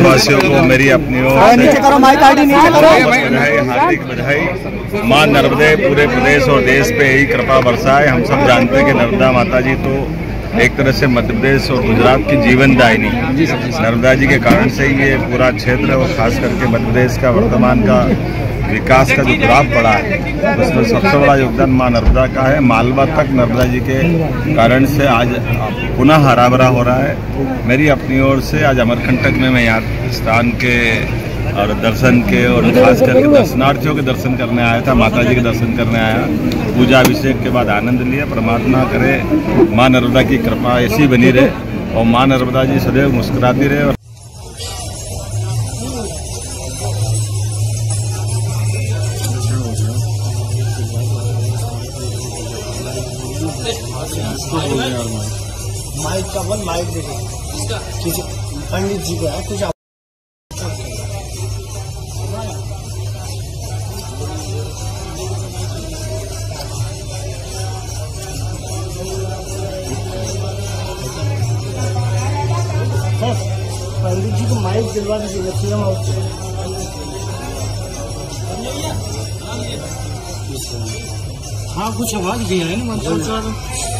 देशवासियों को मेरी अपनी हार्दिक बधाई। माँ नर्मदे पूरे प्रदेश और देश पे यही कृपा बरसाए। हम सब जानते हैं कि नर्मदा माता जी तो एक तरह से मध्य प्रदेश और गुजरात की जीवन दायिनी नर्मदा जी के कारण से ही ये पूरा क्षेत्र और खास करके मध्य प्रदेश का वर्तमान का विकास का जो ग्राफ बढ़ा है, उसमें सबसे बड़ा योगदान माँ नर्मदा का है। मालवा तक नर्मदा जी के कारण से आज पुनः हरा भरा हो रहा है। मेरी अपनी ओर से आज अमरकंटक में मैं यहाँ स्थान के और दर्शन के और खास करके दर्शनार्थियों के दर्शन करने आया था, माता जी के दर्शन करने आया। पूजा अभिषेक के बाद आनंद लिया, परमात्मा करे, माँ नर्मदा की कृपा ऐसी बनी रहे और माँ नर्मदा जी सदैव मुस्कुराती रहे और माइक का बल माइक देखो पंडित जी को है, कुछ पंडित जी को माइक दिलवा दीजिए लक्ष्मी हाउस हाँ कुछ आवाज़ भी है ना मतलब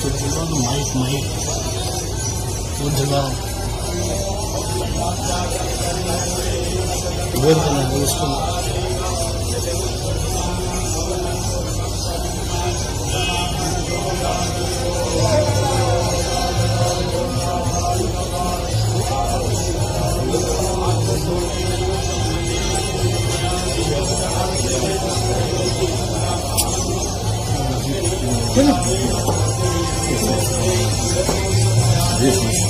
to put on my mic with love. With an wisdom. Bueno. This is.